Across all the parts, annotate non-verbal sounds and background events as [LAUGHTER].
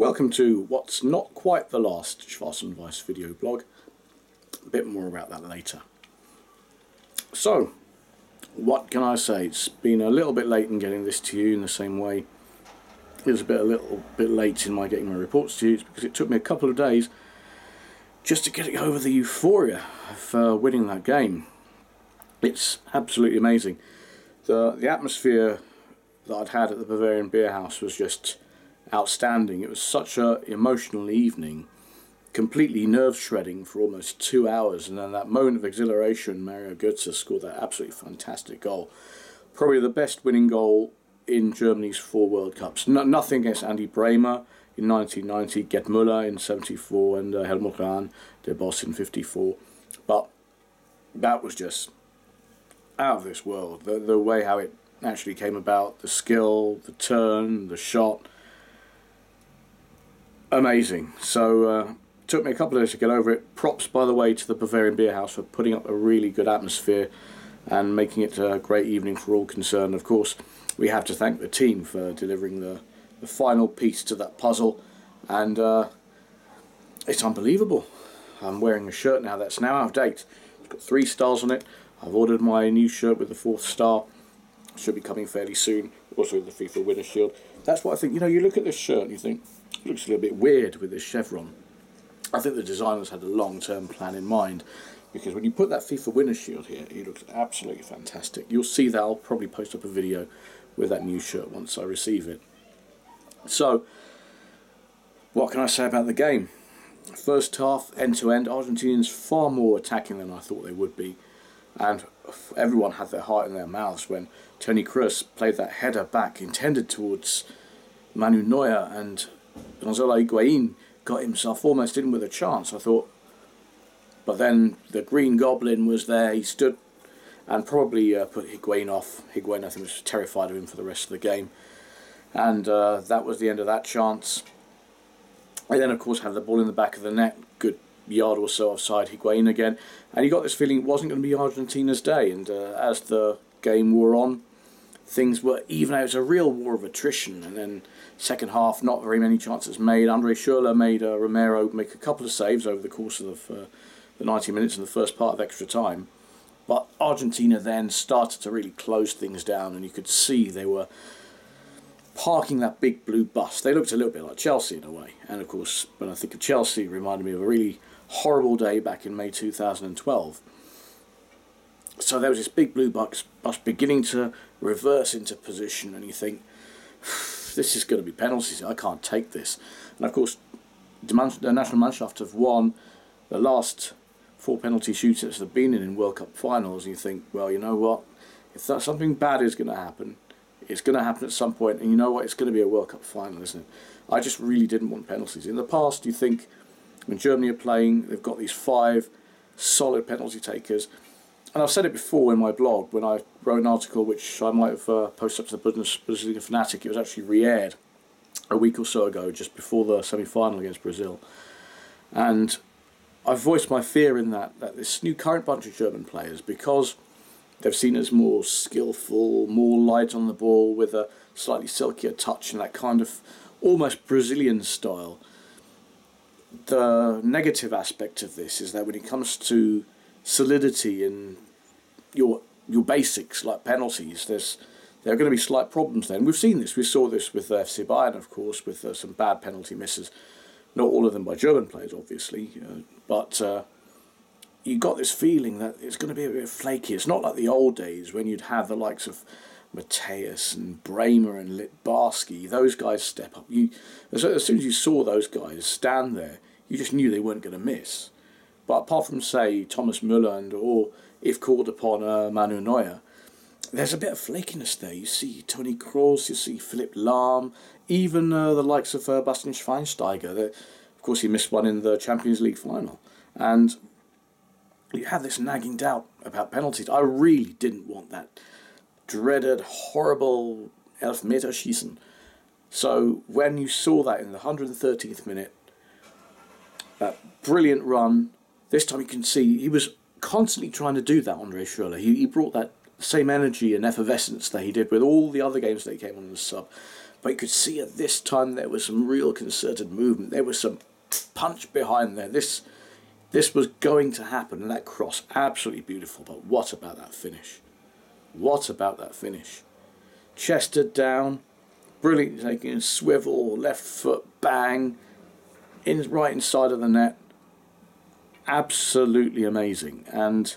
Welcome to what's not quite the last Schwarz und Weiß video blog. A bit more about that later. So, what can I say? It's been a little bit late in getting this to you in the same way. It was a bit a little bit late in my getting my reports to you because it took me a couple of days just to get it over the euphoria of uh, winning that game. It's absolutely amazing. The the atmosphere that I'd had at the Bavarian Beer House was just outstanding. It was such a emotional evening, completely nerve shredding for almost two hours, and then that moment of exhilaration, Mario Götze scored that absolutely fantastic goal. Probably the best winning goal in Germany's four World Cups. No, nothing against Andy Brehme in 1990, Gerd Müller in 74, and uh, Helmut Rahn, der boss in 54. But that was just out of this world. The, the way how it actually came about, the skill, the turn, the shot, amazing. So uh, took me a couple of days to get over it. Props, by the way, to the Bavarian Beer House for putting up a really good atmosphere and making it a great evening for all concerned. Of course, we have to thank the team for delivering the, the final piece to that puzzle, and uh, it's unbelievable. I'm wearing a shirt now that's now out of date. It's got three stars on it. I've ordered my new shirt with the fourth star. Should be coming fairly soon. Also the FIFA Winner Shield. That's what I think. You know, you look at this shirt and you think, looks a little bit weird with this chevron. I think the designers had a long-term plan in mind because when you put that FIFA Winner Shield here, it looks absolutely fantastic. You'll see that I'll probably post up a video with that new shirt once I receive it. So, what can I say about the game? First half, end to end, Argentinians far more attacking than I thought they would be. And everyone had their heart in their mouths when Toni Kroos played that header back intended towards Manu Neuer and Gonzalo Higuain got himself almost in with a chance. I thought, but then the Green Goblin was there. He stood and probably uh, put Higuain off. Higuain, I think, was terrified of him for the rest of the game. And uh, that was the end of that chance. And then, of course, had the ball in the back of the net, good yard or so offside Higuain again. And you got this feeling it wasn't going to be Argentina's day. And uh, as the game wore on, things were even out. It was a real war of attrition. And then, second half, not very many chances made. Andre Schürrle made uh, Romero make a couple of saves over the course of uh, the 90 minutes in the first part of extra time. But Argentina then started to really close things down, and you could see they were parking that big blue bus. They looked a little bit like Chelsea in a way. And of course, when I think of Chelsea, it reminded me of a really horrible day back in May 2012. So there was this big blue box, bus beginning to reverse into position, and you think, [SIGHS] this is going to be penalties. I can't take this. And of course, the, National Mannschaft have won the last four penalty shootouts they've been in in World Cup finals, and you think, well, you know what? If that something bad is going to happen, it's going to happen at some point, and you know what? It's going to be a World Cup final, isn't it? I just really didn't want penalties. In the past, you think when Germany are playing, they've got these five solid penalty takers. And I've said it before in my blog when I wrote an article which I might have uh, posted up to the Bundesliga Fanatic. It was actually re aired a week or so ago, just before the semi final against Brazil. And I voiced my fear in that that this new current bunch of German players, because they've seen as more skillful, more light on the ball with a slightly silkier touch and that kind of almost Brazilian style. The negative aspect of this is that when it comes to solidity and your your basics like penalties, there's there are going to be slight problems. Then we've seen this. We saw this with FC Bayern, of course, with uh, some bad penalty misses. Not all of them by German players, obviously, uh, but uh, you got this feeling that it's going to be a bit flaky. It's not like the old days when you'd have the likes of Matthäus and Brehme and Littbarski. Those guys step up. You as, as soon as you saw those guys stand there, you just knew they weren't going to miss. But apart from say Thomas Müller and or if called upon uh, Manu Neuer, there's a bit of flakiness there. You see Toni Kroos, you see Philipp Lahm, even uh, the likes of uh, Bastian Schweinsteiger. Of course, he missed one in the Champions League final. And you have this nagging doubt about penalties. I really didn't want that dreaded, horrible Elfmeterschießen. So when you saw that in the 113th minute, that brilliant run, this time you can see he was constantly trying to do that, Andre Schürrle. He, he brought that same energy and effervescence that he did with all the other games that he came on the sub. But you could see at this time there was some real concerted movement. There was some punch behind there. This this was going to happen, and that cross absolutely beautiful. But what about that finish? What about that finish? Chester down, brilliant taking a swivel, left foot bang, in right inside of the net. Absolutely amazing. And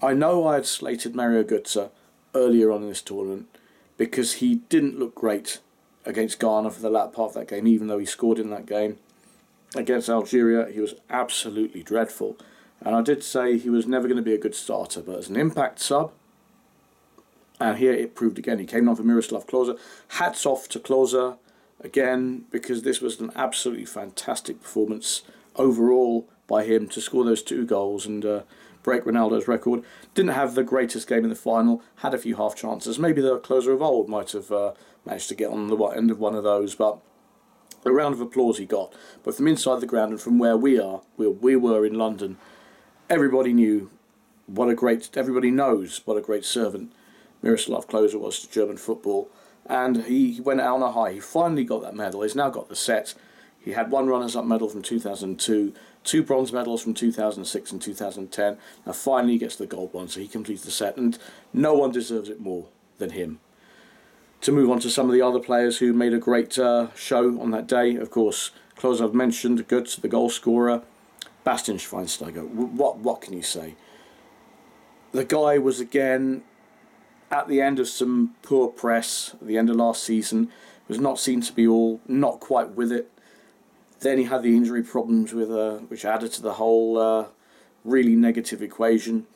I know I had slated Mario Götze earlier on in this tournament because he didn't look great against Ghana for the latter part of that game, even though he scored in that game. Against Algeria, he was absolutely dreadful. And I did say he was never going to be a good starter, but as an impact sub, and here it proved again. He came on for Miroslav Klose. Hats off to Klose again, because this was an absolutely fantastic performance overall by him to score those two goals and uh, break Ronaldo's record. Didn't have the greatest game in the final, had a few half chances. Maybe the Klose of old might have uh, managed to get on the end of one of those, but a round of applause he got. But from inside the ground and from where we are, where we were in London, everybody knew what a great, everybody knows what a great servant Miroslav Klose was to German football. And he went out on a high. He finally got that medal. He's now got the set. He had one runners up medal from 2002, two bronze medals from 2006 and 2010. Now finally he gets the gold one, so he completes the set. And no one deserves it more than him. To move on to some of the other players who made a great uh, show on that day, of course, Klose I've mentioned, Götze, the goal scorer, Bastian Schweinsteiger. What, what can you say? The guy was again at the end of some poor press at the end of last season, was not seen to be all not quite with it. Then he had the injury problems with, uh, which added to the whole uh, really negative equation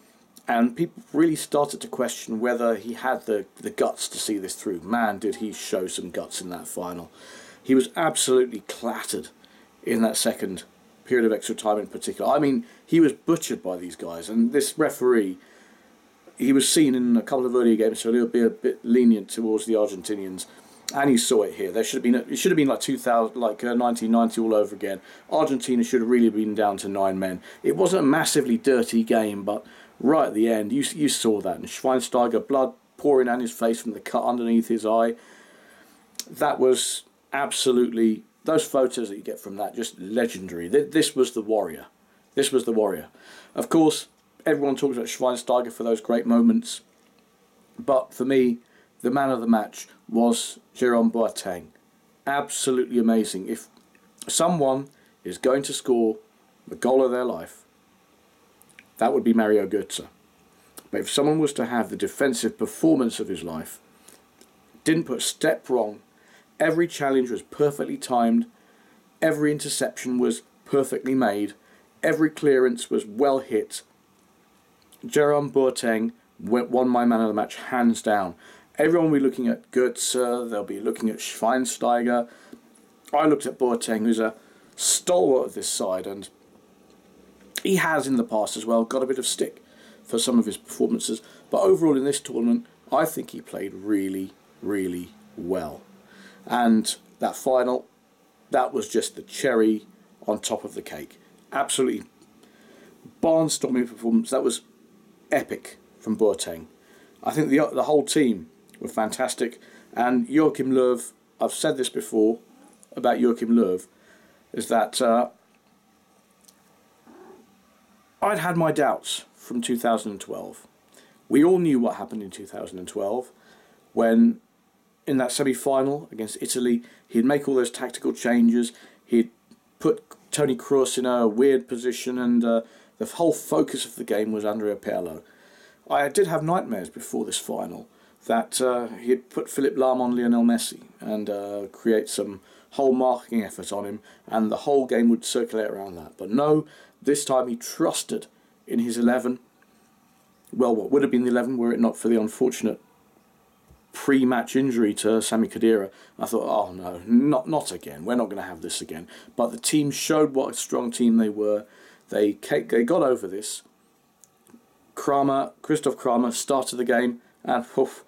and people really started to question whether he had the, the guts to see this through. Man, did he show some guts in that final. He was absolutely clattered in that second period of extra time in particular. I mean, he was butchered by these guys, and this referee, he was seen in a couple of earlier games so he'll be a bit lenient towards the Argentinians. And you saw it here. There should have been it should have been like 2000, like uh, 1990 all over again. Argentina should have really been down to nine men. It wasn't a massively dirty game, but right at the end, you you saw that, and Schweinsteiger blood pouring down his face from the cut underneath his eye. That was absolutely those photos that you get from that just legendary. This was the warrior. This was the warrior. Of course, everyone talks about Schweinsteiger for those great moments, but for me, the man of the match was Jerome Boateng. Absolutely amazing. If someone is going to score the goal of their life, that would be Mario Götze. But if someone was to have the defensive performance of his life, didn't put a step wrong, every challenge was perfectly timed, every interception was perfectly made, every clearance was well hit, Jerome Boateng won my man of the match hands down. Everyone will be looking at Götze, they'll be looking at Schweinsteiger. I looked at Boateng, who's a stalwart of this side, and he has in the past as well got a bit of stick for some of his performances, but overall in this tournament, I think he played really, really well. And that final, that was just the cherry on top of the cake. Absolutely barnstorming performance. That was epic from Boateng. I think the the whole team were fantastic, and Joachim Löw. I've said this before about Joachim Löw, is that uh, I'd had my doubts from 2012. We all knew what happened in 2012 when, in that semi final against Italy, he'd make all those tactical changes, he'd put Toni Kroos in a weird position, and uh, the whole focus of the game was Andrea Pirlo. I did have nightmares before this final that uh, he'd put Philipp Lahm on Lionel Messi and uh, create some whole marking effort on him, and the whole game would circulate around that. But no, this time he trusted in his 11. Well, what would have been the 11 were it not for the unfortunate pre-match injury to Sami Khedira. I thought, oh no, not not again. We're not going to have this again. But the team showed what a strong team they were. They they got over this. Kramer, Christoph Kramer started the game, and poof,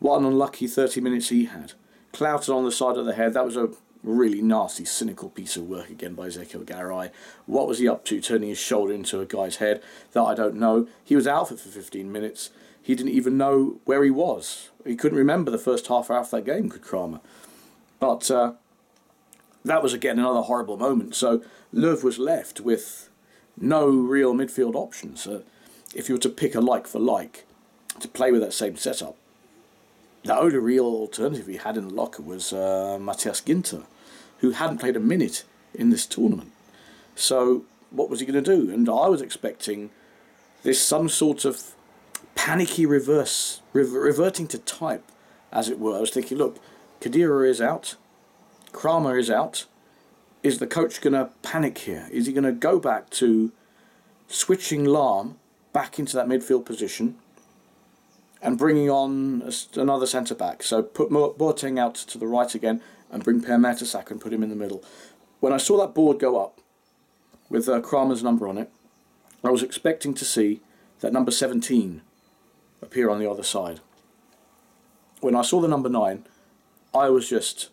what an unlucky 30 minutes he had. Clouted on the side of the head. That was a really nasty, cynical piece of work again by Ezequiel Garay. What was he up to, turning his shoulder into a guy's head? That I don't know. He was out for 15 minutes. he didn't even know where he was. He couldn't remember the first half hour of that game, could Kramer. But uh, that was again another horrible moment. So Löw was left with no real midfield options. Uh, if you were to pick a like for like to play with that same setup, the only real alternative he had in the locker was uh, Matthias Ginter, who hadn't played a minute in this tournament. So what was he going to do? And I was expecting this some sort of panicky reverse, rever- reverting to type, as it were. I was thinking, look, Khedira is out, Kramer is out. Is the coach going to panic here? Is he going to go back to switching Lahm back into that midfield position and bringing on another centre back? So put Boateng out to the right again and bring Per Mertesacker and put him in the middle. When I saw that board go up with uh, Kramer's number on it, I was expecting to see that number 17 appear on the other side. When I saw the number 9, I was just.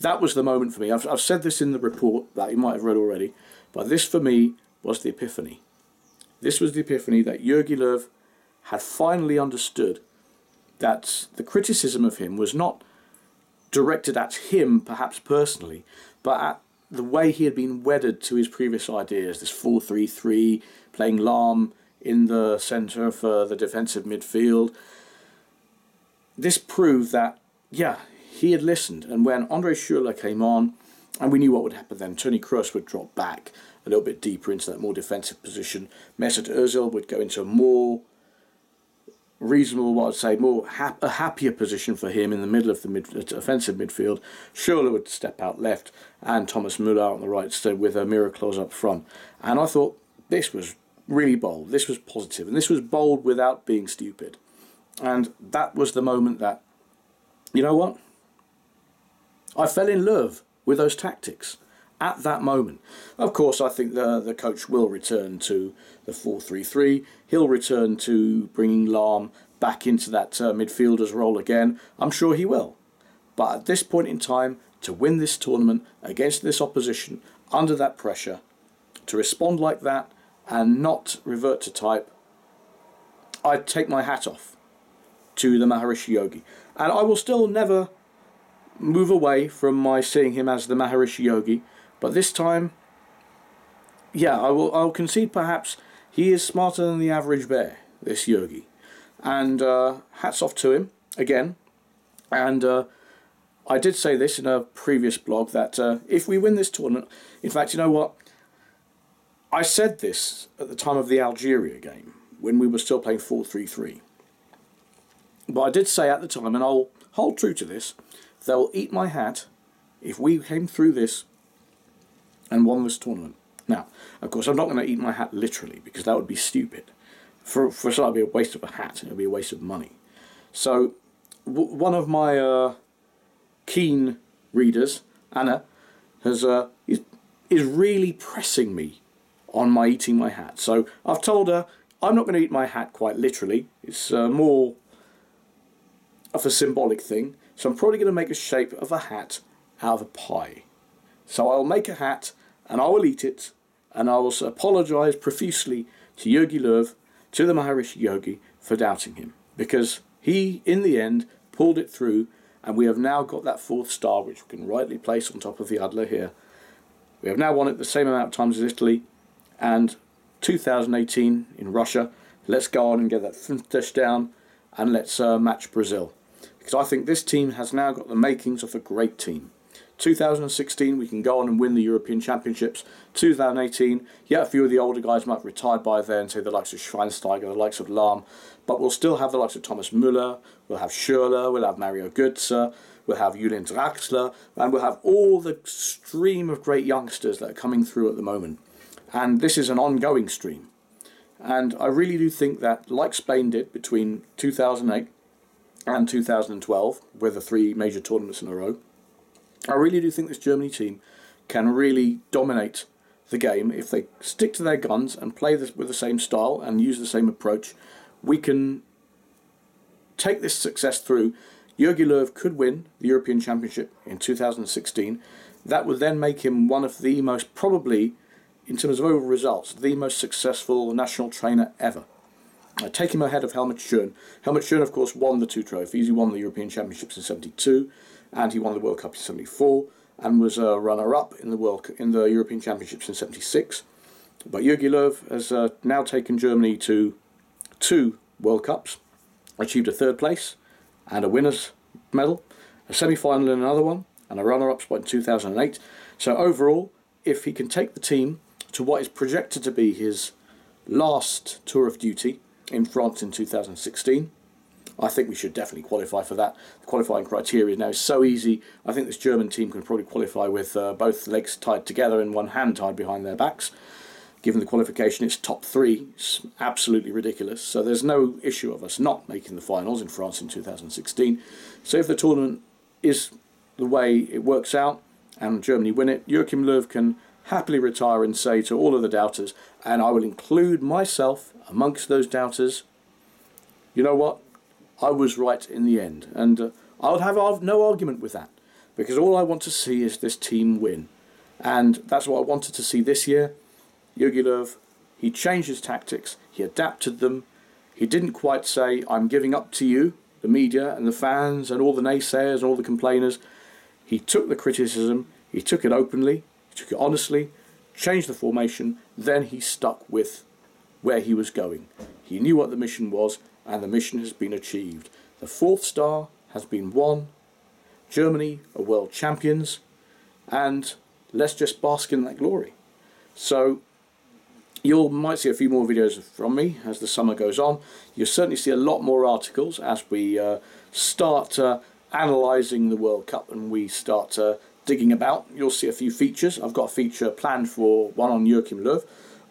That was the moment for me. I've, I've said this in the report that you might have read already, but this for me was the epiphany. This was the epiphany that Jogi Löw had finally understood that the criticism of him was not directed at him, perhaps personally, but at the way he had been wedded to his previous ideas this 4 3 3, playing Lahm in the centre for the defensive midfield. This proved that, yeah, he had listened. And when Andre Schürrle came on, and we knew what would happen then, Toni Kroos would drop back a little bit deeper into that more defensive position. Mesut Ozil would go into a more reasonable, what I'd say, more a happier position for him in the middle of the mid- uh, offensive midfield. Schürrle would step out left, and Thomas Müller on the right, so with a Miro Klose up front. And I thought this was really bold. This was positive, and this was bold without being stupid. And that was the moment that, you know what? I fell in love with those tactics at that moment. Of course, I think the the coach will return to the four three three. He'll return to bringing Lahm back into that uh, midfielder's role again. I'm sure he will. But at this point in time, to win this tournament against this opposition under that pressure, to respond like that and not revert to type, I'd take my hat off to the Maharishi Yogi. And I will still never move away from my seeing him as the Maharishi Yogi but this time, yeah, I will. I'll concede perhaps he is smarter than the average bear. This yogi, and uh, hats off to him again. And uh, I did say this in a previous blog that uh, if we win this tournament, in fact, you know what? I said this at the time of the Algeria game when we were still playing 4 3 3. But I did say at the time, and I'll hold true to this, they'll eat my hat if we came through this and won this tournament. Now, of course, I'm not going to eat my hat literally because that would be stupid. For for some, it'd be a waste of a hat and it would be a waste of money. So, w- one of my uh, keen readers, Anna, has uh, is is really pressing me on my eating my hat. So I've told her I'm not going to eat my hat quite literally. It's uh, more of a symbolic thing. So I'm probably going to make a shape of a hat out of a pie. So I'll make a hat and I will eat it and I will apologise profusely to Yogi Löw, to the Maharishi Yogi, for doubting him. Because he, in the end, pulled it through and we have now got that fourth star which we can rightly place on top of the Adler here. We have now won it the same amount of times as Italy and 2018 in Russia. Let's go on and get that finish down and let's uh, match Brazil. Because I think this team has now got the makings of a great team. 2016, we can go on and win the European Championships. 2018, yeah, a few of the older guys might retire by then, say the likes of Schweinsteiger, the likes of Lahm, but we'll still have the likes of Thomas Müller, we'll have Schürrle, we'll have Mario Götze, we'll have Julian Draxler, and we'll have all the stream of great youngsters that are coming through at the moment. And this is an ongoing stream. And I really do think that, like Spain did between 2008 and 2012, with the three major tournaments in a row, I really do think this Germany team can really dominate the game if they stick to their guns and play this with the same style and use the same approach. We can take this success through. Jogi Löw could win the European Championship in 2016. That would then make him one of the most probably, in terms of overall results, the most successful national trainer ever. I take him ahead of Helmut Schön. Helmut Schön, of course, won the two trophies. He won the European Championships in 72 and he won the World Cup in 74 and was a runner-up in the World in the European Championships in 76. But Jogi Löw has uh, now taken Germany to two World Cups, achieved a third place and a winner's medal, a semi-final in another one, and a runner-up spot in 2008. So overall, if he can take the team to what is projected to be his last tour of duty in France in 2016, I think we should definitely qualify for that. The qualifying criteria now is so easy. I think this German team can probably qualify with uh, both legs tied together and one hand tied behind their backs. Given the qualification, it's top three. It's absolutely ridiculous. So there's no issue of us not making the finals in France in 2016. So if the tournament is the way it works out and Germany win it, Joachim Löw can happily retire and say to all of the doubters, and I will include myself amongst those doubters, you know what? I was right in the end. And uh, I would have no argument with that because all I want to see is this team win. And that's what I wanted to see this year. Löw, he changed his tactics, he adapted them. He didn't quite say, I'm giving up to you, the media and the fans and all the naysayers and all the complainers. He took the criticism, he took it openly, he took it honestly, changed the formation, then he stuck with where he was going. He knew what the mission was, and the mission has been achieved. The fourth star has been won. Germany are world champions, and let's just bask in that glory. So you might see a few more videos from me as the summer goes on. You'll certainly see a lot more articles as we uh, start uh, analysing the World Cup and we start uh, digging about. You'll see a few features. I've got a feature planned for one on Joachim Löw,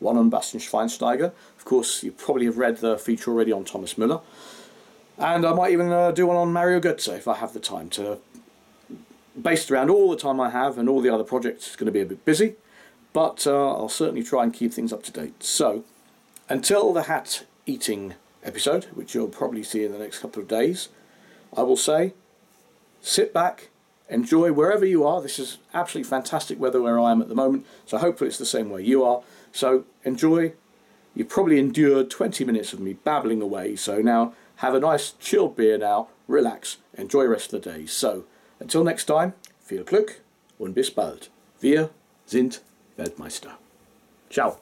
one on Bastian Schweinsteiger. Of course, you probably have read the feature already on Thomas Müller. And I might even uh, do one on Mario Götze if I have the time to. Based around all the time I have and all the other projects, it's going to be a bit busy, but uh, I'll certainly try and keep things up to date. So, until the hat eating episode, which you'll probably see in the next couple of days, I will say sit back, enjoy wherever you are. This is absolutely fantastic weather where I am at the moment, so hopefully it's the same where you are. So enjoy. You probably endured 20 minutes of me babbling away, so now have a nice chilled beer now, relax, enjoy the rest of the day. So until next time, viel Glück und bis bald. Wir sind Weltmeister. Ciao.